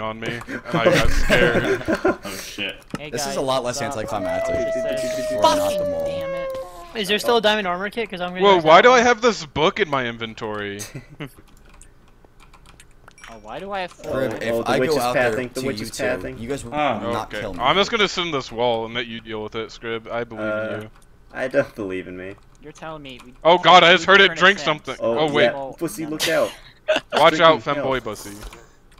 on me, I got scared. Oh shit. Hey This is a lot less what's up? anticlimactic. I just said- Or not Fucking damn it. Is there still a diamond armor kit? Because I'm gonna. Whoa, why do I have this book in my inventory? Oh, why do I have four? Crib, if Oh, the I go out there pathing, the to witch you is two, pathing. you guys will Oh, not okay, kill me. I'm just gonna sit in this wall and let you deal with it, Scrib. I believe Uh, in you. I don't believe in me. You're telling me. We, Oh god, I just heard it drink sense. something. Oh, Oh, wait. yeah. Pussy, look out. Watch out, femboy bussy.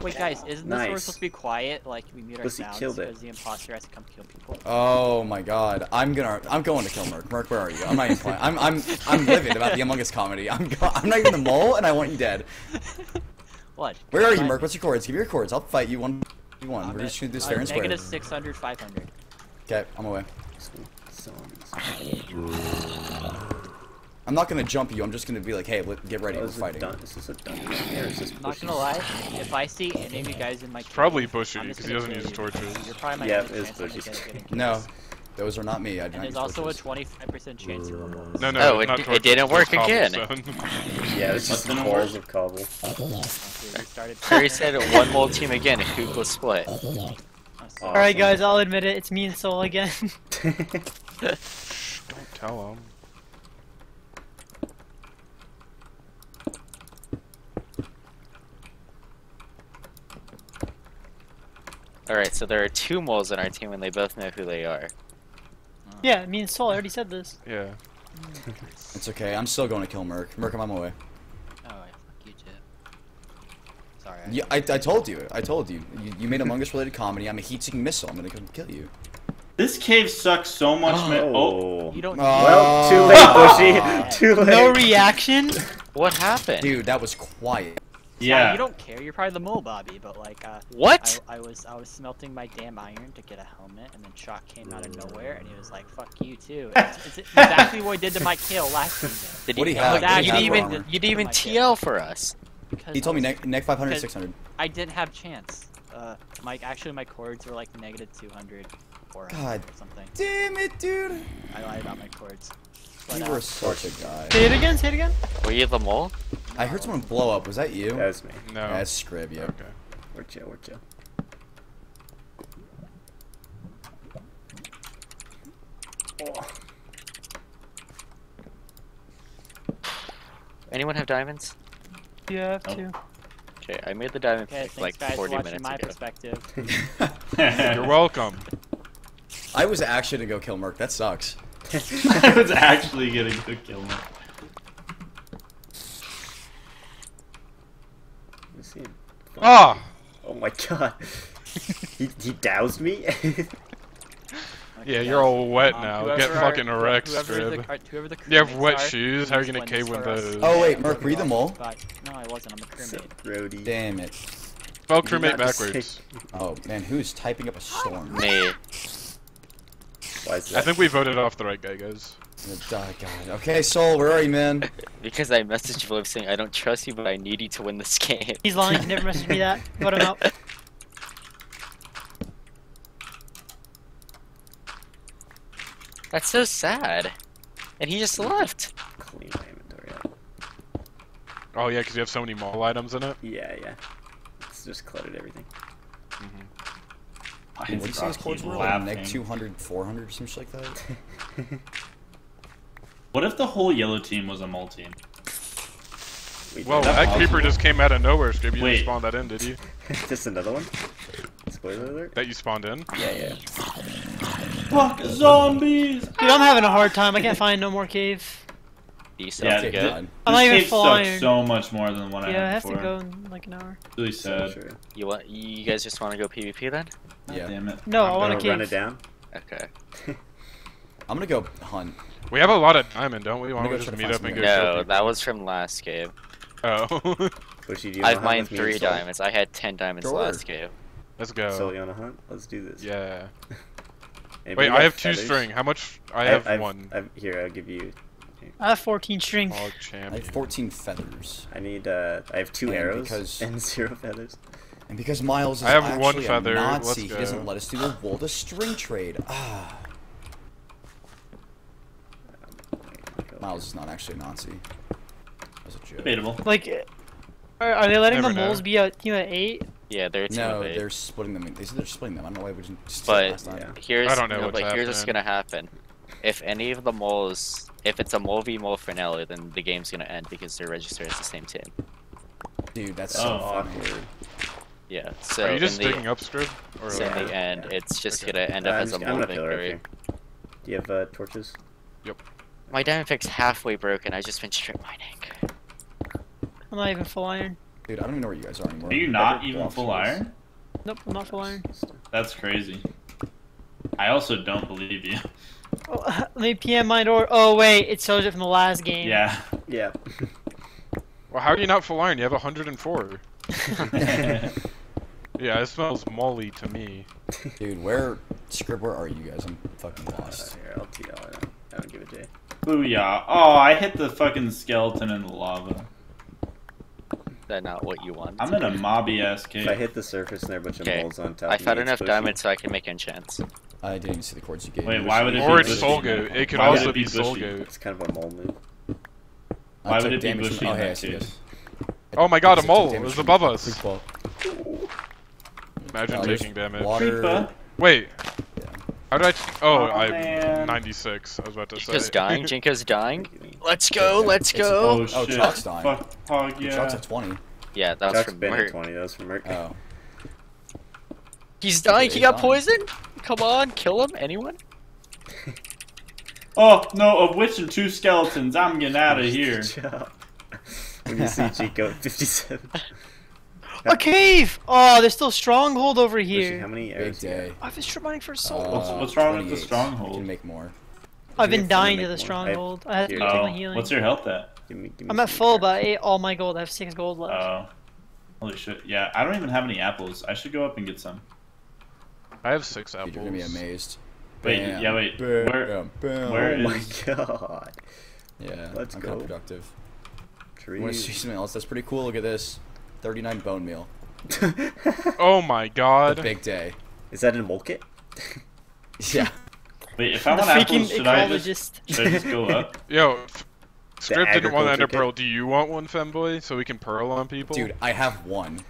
Wait, guys, isn't this where we're supposed to be quiet? Like we mute our Pussy sounds killed it. the imposter has to come kill people. Oh my god, I'm gonna, I'm going to kill Merc. Merc, where are you? I'm not even playing. I'm, I'm, I'm livid about the Among Us comedy. I'm, go I'm not even the mole, and I want you dead. What? Where are you, Fine. Merc? What's your chords? Give me your chords. I'll fight you one, v one. I'm We're at- just gonna do uh, fair and square. Negative 600, 500. Okay, I'm away. Songs. I'm not gonna jump you. I'm just gonna be like, hey, let, get ready. Oh, We're fighting. dun- is this a dungeon here? Is this I'm not gonna lie, if I see any of you guys in my cave, Probably Bushy, I'm he doesn't use torches. You're probably my Yeah, it is chance I'm Bushy's. gonna get- No, those are not me. I do And not there's use also a 25% chance you will roll. No, no, Oh, it- not it didn't work again. Yeah, it's just the gonna balls work? of cobble. Okay, we started. Curry said one more team again if Hoop split. Awesome. Alright, guys, I'll admit it. It's me and Soul again. Don't tell him. Alright, so there are two moles in our team and they both know who they are. yeah, me and Soul. I already said this. Yeah. It's okay. I'm still going to kill Merc. Merc, I'm on my way. Oh, yeah, fuck you, Chip. Sorry. I- Yeah, I, I told you. I told you. You, you made Among Us related comedy. I'm a heat-seeking missile. I'm gonna come kill you. This cave sucks so much, man. Oh, Oh. You don't. Uh, well, too late, Bushy. Too late. No reaction. What happened? Dude, that was quiet. Yeah. yeah. You don't care. You're probably the mole, Bobby. But like, uh, What? I, I was I was smelting my damn iron to get a helmet, and then Shock came out of nowhere, and he was like, "Fuck you too." It's, it's exactly what he did to my kill last season. Did What do you, you have? What do you you didn't even for you didn't even TL for us. Because He told me I was- neck, neck 500, 600. I didn't have chance. Uh, my actually my cords were like negative 200, 400 God. or something. Damn it, dude. I lied about my cords. But, You uh, were such a guy. Say it again. Say it again. Were you the mole? I heard someone blow up. Was that you? That was me. No. Yeah, That's Scrib, yeah. Okay. We're chill, we're chill. Oh. Anyone have diamonds? You have Nope. to. Okay, I made the diamond Okay, pick thanks like guys 40 watching minutes my ago. perspective. You're welcome. I was actually gonna go kill Merc. That sucks. I was actually gonna go kill him. Let me see him. Ah! Oh my god. he, he doused me? Yeah, you're all wet Um, now. whoever Get are- fucking wrecked, whoever the, Scrib. whoever the You have wet are, shoes? How are you gonna cave with those? Oh, wait, Merc, were you the mole? No, I wasn't. I'm a crewmate. Brody. Damn it. Spell crewmate got say- backwards. Oh, man, who's typing up a storm? Me. Why is that? I think we voted off the right guy, guys. Oh, God. Okay, Soul, where are you, man? Because I messaged Liv saying I don't trust you, but I need you to win this game. He's lying. He never messaged me that. Vote him out. That's so sad. And he just left. Clean my inventory up. Oh yeah, because you have so many mall items in it. Yeah, yeah. It's just cluttered everything. Mm-hmm. Why What is did you say his clothes chords were? Like neg laughing? 200, 400, some shit like that? What if the whole yellow team was a mole team? Wait, Well, that that creeper just came out of nowhere, Scrib. You didn't spawn that in, did you? just another one? Spoiler alert? That you spawned in? Yeah, yeah. Fuck zombies! Dude, I'm having a hard time. I can't find no more cave. You still Yeah, have to Okay, go. God. I'm not This even cave sucks so much more than what I Yeah, I had have to go in like an hour. Really sad. true. You want? You guys just want to go PvP then? God Yeah. Damn it. No, I I'm want Gonna run it down? Okay. I'm gonna go hunt. We have a lot of diamond, don't we? Why don't we just meet up and some go No, kill that was from last game. people? Oh. Bushy, do you I've hunt mine with me and three diamonds. I had ten diamonds Sure. last game. Let's go. Soul, you wanna hunt? Let's do this. Yeah. Wait, I have two feathers? string. How much? I have I've- one. I've, here, I'll give you. I have 14 string. Hog I have 14 feathers. I need, uh, I have two And arrows because- and zero feathers. And because Miles is I have actually one a feather, Nazi, let's he doesn't let us do the wool to string trade. Ah, Miles is not actually a Nazi. That's a joke. Debatable. Like, are, are they letting Never the know. moles be a team of eight? Yeah, they're a team No, of eight. they're splitting them. They said they're splitting them. I don't know why we didn't just But- but, last time. Yeah. Here's I don't know no, what's but here's what's gonna happen. If any of the moles, if it's a mole v mole for Nelly, then the game's gonna end because they're registered as the same team. Dude, that's so Oh, funny. Yeah. So Are you just in the, digging up Scrib? Or so in like- the end, it's just Okay. gonna end Uh, up I'm, as a just, I'm mole gonna right victory. Do you have uh, torches? My diamond pick's halfway broken. I just been strip mining. I'm not even full iron. Dude, I don't even know where you guys are anymore. Are you not Better even full for this. iron? Nope, I'm not full iron. That's crazy. I also don't believe you. Oh, let me PM mine or oh wait, it shows it from the last game. Yeah. Yeah. Well, how are you not full iron? You have 104. Yeah, it smells molly to me. Dude, where Scrib? Where are you guys? I'm fucking Uh, lost. here, I'll TL. I don't, I don't give a J. Booyah. Oh, I hit the fucking skeleton in the lava. That's not what you want. I'm in a mobby ass If cave. I hit the surface and there are a bunch of Okay. moles on top, I of me, found enough bushy. diamonds so I can make enchants. I didn't even see the chords you gave. Wait, me. why would it Or be it's bushy? Soul Goat. It could Why also it be be Soul bushy? It's kind of a mole move. I Why would it be damage bushy from- oh, hey, I see this. Oh my god, a mole! damage It was above us. Imagine Oh, taking damage. Water. Wait. Yeah. How did I? T- oh, Oh, I'm man. 96. I was about to say. Jinko's dying. Jinko's dying. Let's go. Let's go. Oh, Oh, shit. Chalk's dying. Fuck, Pog, yeah. Chalk's at 20. Yeah, that was Chuck's from been Merc. 20. That was from Merc. Oh. He's dying. He got dying. poisoned. Come on, kill him. Anyone? Oh, no, a witch and two skeletons. I'm getting out of here. Good job. when you see Chico at 57. A cave! Oh, there's still stronghold over Bushy, here. How many Big arrows do. I've been strip mining for so Uh. What's- what's wrong with the stronghold? You can make more. I've you been dying to the stronghold. I had to Here. take my healing. what's your health at? Give me, give me I'm at full, but I ate all my gold. I have six gold left. Oh. Holy shit. Yeah, I don't even have any apples. I should go up and get some. I have six Dude, apples. you're gonna be amazed. Wait, Bam, yeah, wait, Bam, where- bam, bam. where Oh my god. Yeah, Let's I'm go. kinda productive. Tree. I want to see something else that's pretty cool. Look at this. 39 bone meal. Oh my A god. big day. Is that in Molkit? Yeah. Wait, if I the want apples, freaking should I, just, ecologist. should I just go up? Yo, f- Script didn't want agriculture Ender kit? Pearl. Do you want one, femboy, so we can pearl on people? Dude, I have one.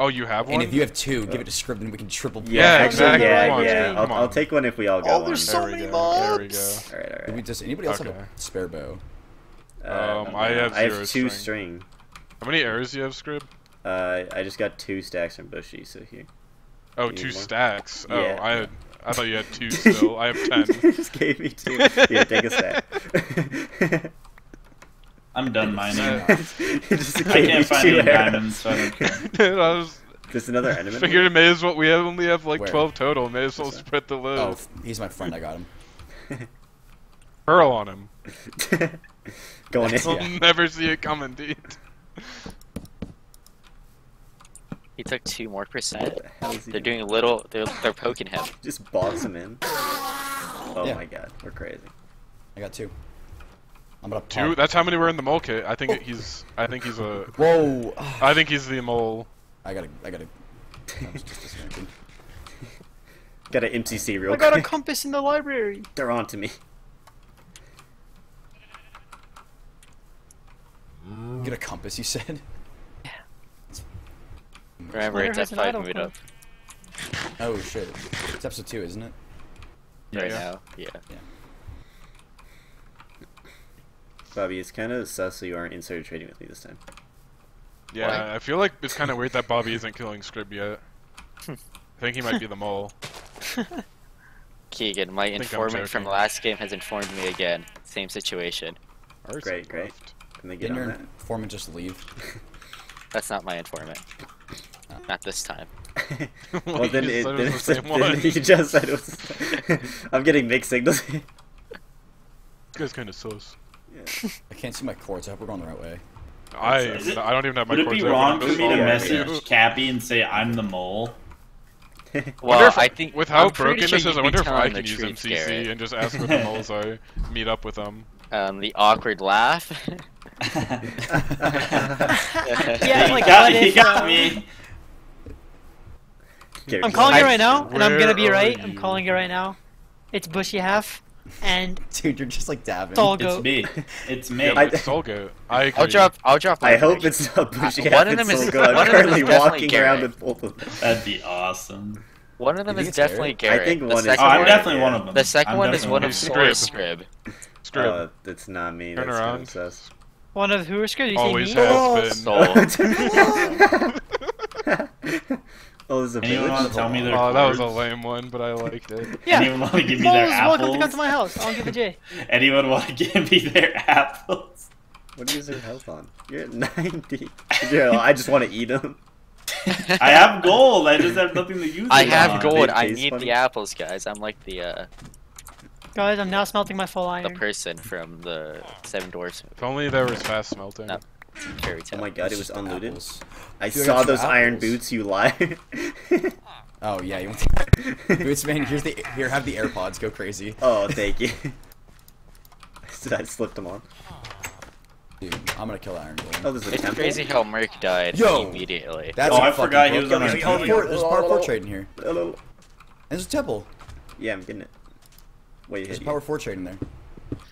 Oh, you have one. And if you have two, give it to Scrib and we can triple. Yeah, actually, exactly. Yeah, on, yeah. I'll, I'll take one if we all got Oh, one. there's there so we many go. There we mobs. go. Alright, Do we- alright. Does anybody else have a spare bow? Um, I have I have zero two string. string. How many arrows do you have, Scrib? Uh, I just got two stacks from Bushy, so here. Oh, Need two more? stacks. Oh, Yeah. I had. I thought you had two still. I have ten. you just gave me two. Here, take a stack. I'm done mining. Just I can't find two any arrows. diamonds, so I don't care. I was There's another enemy. figured it may as well. We have only have like Where? twelve total. May as well Where's that? split the load. Oh, he's my friend. I got him. Pearl on him. Going in. We'll Yeah. never see it coming, dude. He took two more percent. The hell is he They're doing a little. They're they're poking him. Just box him in. Oh Yeah. my god, we're crazy. I got two. I'm gonna Two. pop- That's how many were in the mole kit. I think oh. he's. I think he's a. Whoa! I think he's the mole. I gotta. I gotta. That was just disappointing. Got an MCC real I got a compass in the library. They're on to me. Get a compass, you said? Remember, Wonder it's if at it's an five idle up Oh shit. It's episode two, isn't it? right Yeah. now. Yeah. yeah. Bobby, it's kind of sus that you aren't insider trading with me this time. Yeah, Why? I feel like it's kind of weird that Bobby isn't killing Scrib yet. I think he might be the mole. Keegan, my informant from last game has informed me again. Same situation. Ours Great, great. left. Can they get Didn't on your that? foreman just leave? That's not my informant. Not this time. well, then, you it, said then, it the then same you just said it was. I'm getting mixed signals. This guy's kind of sus. I can't see my cords. I hope we're going the right way. I it- I don't even have my Would it cords be wrong for me to message you. Cappy and say I'm the mole? Wonder Well, if- I think with how I'm broken sure this is, I wonder if I can use truth, MCC Garrett. and just ask what the moles are, meet up with them. Um, the awkward laugh. Yeah, he like, got, what he if, got uh, me. Okay, I'm so- calling it right now, and I'm gonna be are right. I'm calling it right now. It's bushy half. and Dude, you're just like dabbing. Solgo. It's me. It's me. Yeah, I- but Solgoat. I agree. I'll drop. I'll drop. I hope it's not Bushy one of them and is- Solgo. I'm one of them is currently definitely walking around with both of them. That'd be awesome. One of them is definitely Garrett? Garrett. I think the one is Oh, I'm definitely one of them. The second one is one of Scrib. Soul Scrib. Scrib. Uh, it's not me. Turn around. kind of sus. one of who are scared? You Always say me? has Oh, been. Soul. oh, there's a Anyone village? want to tell me their Oh, that was a lame one, but I liked it. Yeah. Anyone want to give me Moles, their welcome to come to my house. I don't give a J. Anyone want to give me their apples? What is your health on? You're at 90. You're like, I just want to eat them. I have gold. I just have nothing to use. I have on. gold. I need funny. the apples, guys. I'm like the uh, Guys, I'm now smelting my full line. the person from the Seven Dwarfs If only there was fast smelting. No. Fairy Oh my god, it was just unlooted. apples. I Dude, saw got two those iron apples. boots, you lie. Oh yeah, you want Boots man, here's the here have the AirPods, go crazy. oh, thank you. I slipped them on. Dude, I'm gonna kill Iron Golem. Oh, there's a It's temple. crazy how Merc died Yo! immediately. That's Oh, I forgot he was on There's our power four- There's power four trade in here. Hello. And there's a temple. Yeah, I'm getting it. Wait, There's hit power four trade in there.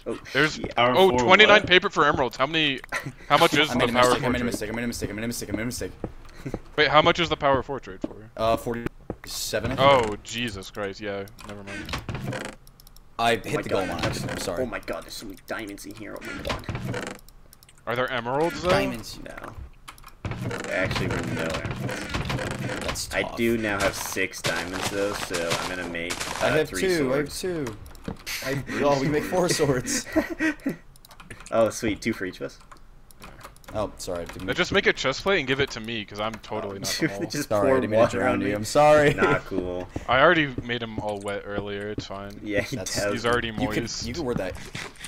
Oh, There's shit. Power oh four 29 what? paper for emeralds. How many? How much is I the made a power mistake. I four made a trade? mistake. I made a mistake. I made a mistake. I made a mistake. Wait, how much is the power four trade for? Uh, forty-seven. I think. Oh Jesus Christ! Yeah, never mind. I Oh hit my the God. golem on accident. I'm sorry. Oh my god, there's so many diamonds in here. Oh my god. Are there emeralds though? Diamonds. No. Actually, we're no emeralds. That's I do now have six diamonds though, so I'm gonna make uh, I have three two. I have two. I, oh, we make four swords. oh, sweet, two for each of us. Oh, sorry. Didn't Now just make a chest plate and give it to me, because I'm totally not the mole. Just sorry, I pour didn't mean to water on drown me. you. I'm sorry. Not cool. I already made him all wet earlier. It's fine. Yeah, he That's- does. He's already You could moist. you could word that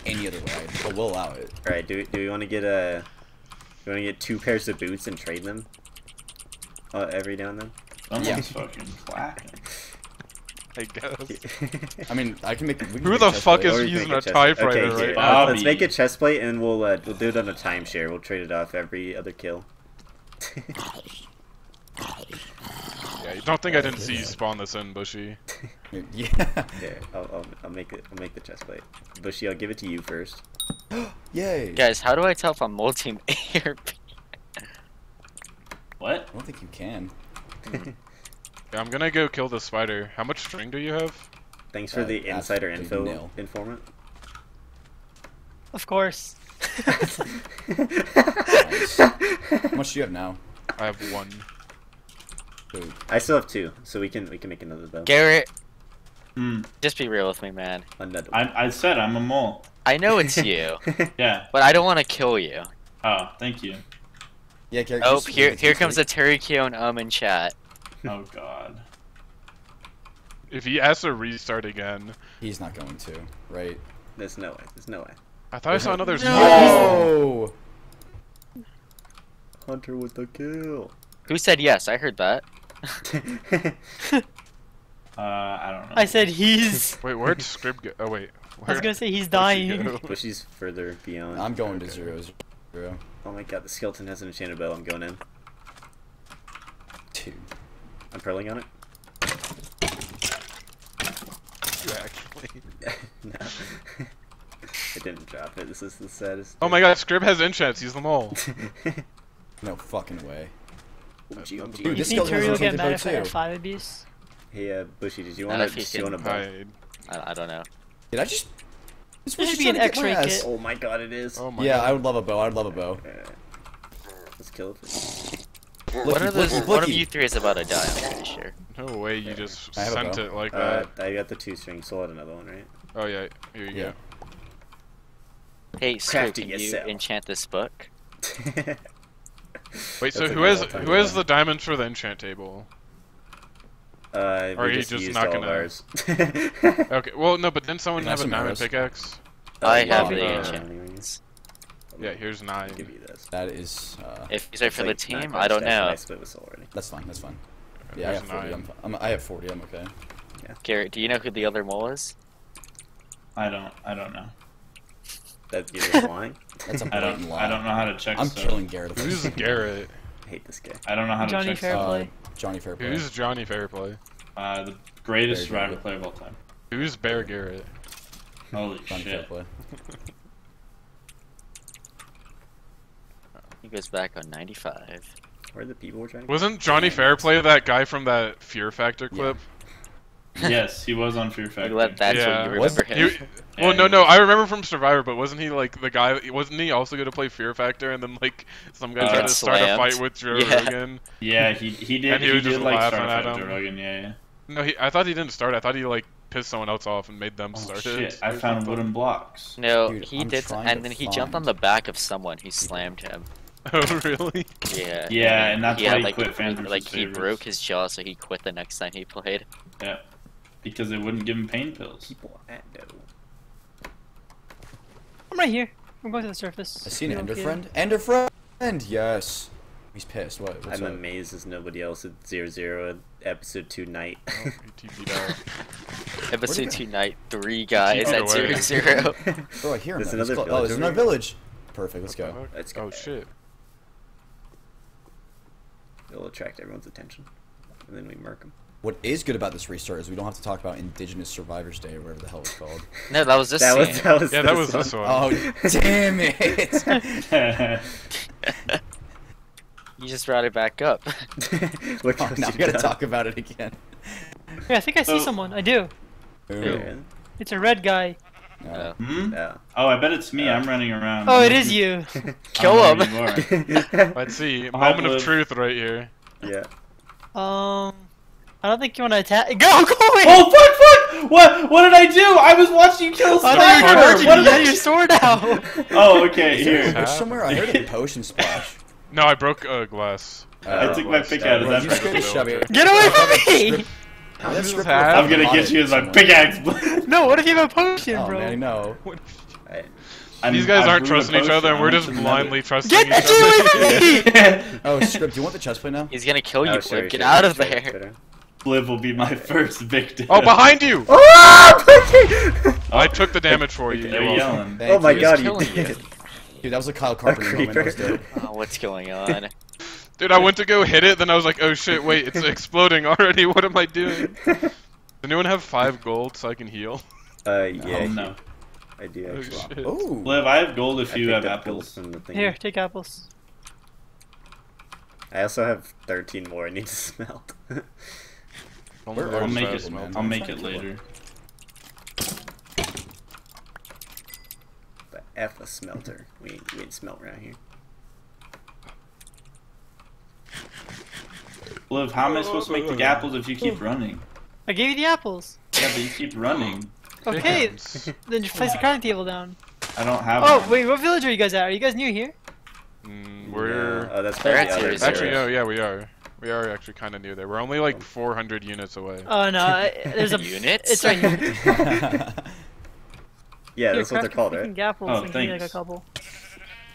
any other way, but we'll allow it. All right, do do we want to get a? Do we want to get two pairs of boots and trade them? Uh, every now and then. Someone's Yeah. fucking clacking. I guess. I mean, I can make. We can Who make the fuck plate. is Or we can using make a typewriter okay, right uh, now? Let's make a Bobby. chest plate and we'll uh, we'll do it on a timeshare. We'll trade it off every other kill. Yeah, you don't think I didn't see you spawn this in, Bushy? Yeah. There, I'll, I'll, I'll make it. I'll make the chest plate. Bushy, I'll give it to you first. Yay. Guys, how do I tell if I'm multi A? What? I don't think you can. Yeah, I'm gonna go kill the spider. How much string do you have? Thanks for Uh, the insider info nail. informant. Of course. Nice. How much do you have now? I have one. Dude, I still have two, so we can we can make another bow. Garrett, Hmm. just be real with me, man. Another. I, I said I'm a mole. I know it's you, Yeah. but I don't want to kill you. Oh, thank you. Yeah, Garrett, Oh, here here comes the Terikyo and Um in chat. Oh god. If he has to restart again, He's not going to, right? There's no way. There's no way. I thought I saw another. No! Hunter with the kill. Who said yes? I heard that. Uh, I don't know. I said he's. Wait, where'd Scrib go? Oh wait. I was gonna say he's dying. But Bushy's further beyond. I'm going to Okay. zero zero. Oh my god, the skeleton has an enchanted bow. I'm going in. Two. I'm pearling on it. You actually. no. I didn't drop it. This is the saddest. Oh my god, Scrib has enchants. He's the mole. No fucking way. OMG, OMG. Dude, You this think skeleton has Turi will get mad if I have too. five abuse? Hey, uh, Bushy, did you want to? Do you want a bow? I, I don't know. Did I just? This There should be an to X-ray kit. Oh my god, it is. Oh my Yeah, god. I would love a bow. I'd love a bow. Alright. Let's kill it. One Blicky, of those, blicky, one of you three is about to die. I'm pretty sure. No way you just I sent it like Uh, that. I got the two string, so I'll add another one, right? Oh yeah, here you Yeah. Hey, Screw, Crafty can you enchant this book? Wait, so That's a who has who has the diamonds for the enchant table? uh, Or are you just, just used not gonna- ours. Okay, well no, but didn't someone Can have a diamond pickaxe? I Uh, have the enchantments. Yeah, here's I'll nine. give you this. That is. Uh, If these are for like the team, I don't know. I split with Soul already. that's fine. That's fine. Okay, Yeah, I have 40. I'm, I'm, I have 40. I'm okay. Garrett, do you know who the other mole is? I don't. I don't know. That you're lying. That's a I blatant don't. lie. I don't know how to check. I'm stuff. killing Garrett. Who's. Garrett? I hate this guy. I don't know how to check. Fair stuff. Uh. Johnny Fairplay. Who's Johnny Fairplay? Uh, the greatest Very survivor good. player of all time. Who's Bear Garrett? Holy Fun fair shit. play. He goes back on 95. Where are the people we're trying to Wasn't Johnny Fairplay that guy from that Fear Factor clip? yes, he was on Fear Factor. that- that's Yeah. what you Was- remember He, him. well, no, no. I remember from Survivor, but wasn't he like the guy? Wasn't he also going to play Fear Factor, and then like some guy Uh, tried Got to start a fight with Joe Yeah. Rogan? Yeah, he he did. And he he was did just like laughing start at fight him. Joe Rogan. Yeah, yeah. No, he, I thought he didn't start. I thought he like pissed someone else off and made them Oh start shit! it. I found wooden blocks. No, Dude, he I'm did, and to then he jumped on the back of someone who slammed him. Oh really? Yeah. Yeah, and that's he why he like, quit Fan vs. Like he Favorites. broke his jaw, so he quit the next time he played. Yeah, because they wouldn't give him pain pills. people at though? I'm right here. I'm going to the surface. I see an You Ender okay? friend. Ender friend. Yes. He's pissed. What? What's I'm up? amazed as nobody else at zero zero episode two night. Oh, he TP'd out. Episode 2 night, three guys Either at way. 0 0. Oh, I hear him. There's now. Another oh, village oh, there's over another village. Perfect. Let's go. Let's go. Oh shit. It'll attract everyone's attention, and then we murk them. What is good about this restart is we don't have to talk about Indigenous Survivors Day or whatever the hell it's called. No, that was this That was scene. that was Yeah, that was this one. oh, damn it! You just brought it back up. Look Oh, now we gotta done. talk about it again. Yeah, I think I see Oh. someone. I do. Yeah. It's a red guy. Uh, hmm? Yeah. Oh, I bet it's me. I'm running around. Oh, it is you. Kill him. Let's see. Moment of truth right here. yeah. Um, I don't think you want to attack. Go, go away! Oh fuck! Fuck! What? What did I do? I was watching you kill a I thought you were What did had I your do? sword out. Oh, okay. is there a Here. bush somewhere? I heard a potion splash. No, I broke a glass. I Uh, took my pick out of Bro, that. you scared the shit out. Get away from me! How This is Script I'm gonna get you as my somewhere? pickaxe. No, what if you have a potion, Oh bro? man, no. I, I'm- These guys I aren't trusting each other, and we're just to the blindly trusting Get each the two other. away from me! Oh, Scrib, do you want the chest plate now? He's gonna kill you, oh, Flip. sure, Get sure, out of sure, there. sure. Bliv will be my first victim. Oh, behind you! Oh, I took the damage for you. They're You're welcome. oh my you. god, you did. Dude, that was a Kyle Carpenter moment. That was creeper. dope. Oh, what's going on? Dude, I went to go hit it, then I was like, oh shit, wait, it's exploding already. What am I doing? Does anyone have five gold so I can heal? Uh, yeah, Oh no. I do Oh actually. shit. Ooh. Bliv, I have gold if I you have apples. from the thing. Here, take apples. I also have 13 more I need to smelt. Only Where there's are I'll make it. melt. I'll make it to kill later. the F a smelter. We ain't, we ain't smelt around here. Bliv, how am I supposed to make the apples if you keep running? I gave you the apples. Yeah, but you keep running. Okay, then just place the crafting table down. I don't have. Oh, one. wait, what village are you guys at? Are you guys new here? Mm, we're Yeah, oh, that's They're probably at the other zero, actually zero. no, yeah, we are. We are actually kind of near there. We're only like 400 units away. Oh no, I- there's a unit. It's right here. Yeah, Here, that's what they're craft called, your right? freaking Apples Oh, and give like a couple.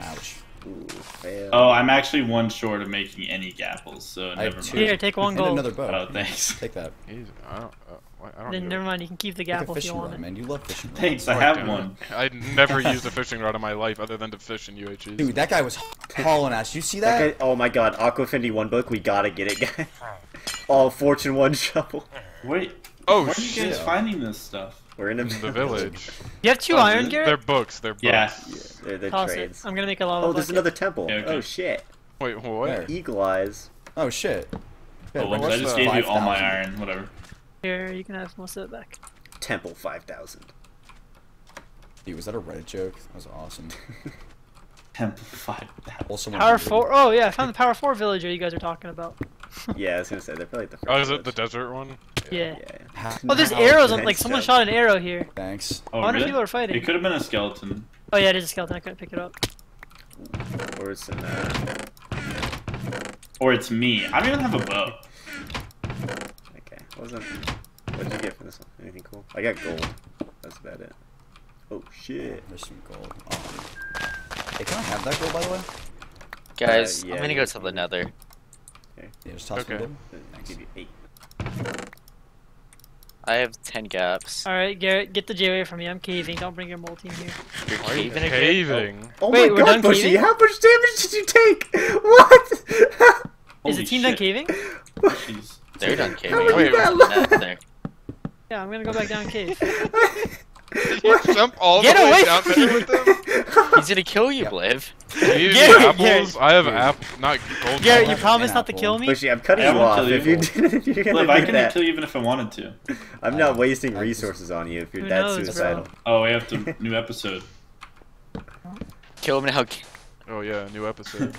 Ouch. Ooh, fail. Oh, I'm actually one short of making any gapples, so I never mind. Here, take one And gold. another bow. Oh, thanks. Take that. Jeez, I don't. Uh, I don't Then never it. mind, you can keep the Take a apple if you want rod, it. man. You love fishing rods. Thanks, I have one. I'd never used a fishing rod in my life other than to fish in UHCs. Dude, that guy was hauling ass. You see that? That guy, oh my god, Aqua Affinity one book, we gotta get it, guys. All Fortune one shovel. Wait, oh where are you guys finding this stuff? We're in a The village. You have two Oh, iron, dude, Garrett? They're books. They're books. Yeah. They're, they're Toss it. trades. I'm gonna make a lava Oh, there's bucket. another temple. Yeah, okay. Oh shit. Wait, what? Where? Eagle eyes. Oh shit. Yeah, Oh, well, I just the gave you all my iron, whatever. Here, you can have most of it back. Temple 5000. Dude, was that a Reddit joke? That was awesome. Temple five thousand. Power 4. Oh, yeah, I found the Power 4 villager you guys are talking about. Yeah, I was gonna say, they're probably the first Oh, is it the desert one? Yeah. Yeah. Ha- Oh, there's no. arrows on. Thanks, Like, someone Jeff. shot an arrow here. Thanks. Oh, How many really? people are fighting? It could have been a skeleton. Oh, yeah, it is a skeleton. I couldn't pick it up. Or it's in uh, Or it's me. I don't even have a bow. Okay. Wasn't. What did you get from this one? Anything cool? I got gold. That's about it. Oh shit. There's some gold. Oh. hey, can I have that gold, by the way? Guys, yeah, I'm gonna go to the can- nether. Yeah, just toss Okay. some gold. Uh, I'll give you eight. I have 10 gaps. Alright, Garrett, get the J away from me. I'm caving. Don't bring your mole team here. You're Why you caving again? caving? Oh, oh Wait, my god, Bushy, caving? how much damage did you take? What? Is Holy the team done caving? Jeez. They're done caving. How are you We're that in. Yeah, I'm gonna go back down cave. You jump all Get the way away down there with them. He's gonna kill you, Bliv. You need Garrett, apples? Garrett. I have Dude. apple, not gold. Garrett, you have promise not to kill me? Bushy, I'm cutting you off kill if you. you if you're gonna Liv, I can that. kill you even if I wanted to. I'm not wasting resources on you if you're Who that knows, bro? suicidal. Oh, we have to new episode. Kill him now. Oh yeah, new episode.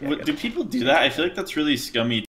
What, do people do that? I feel like that's really scummy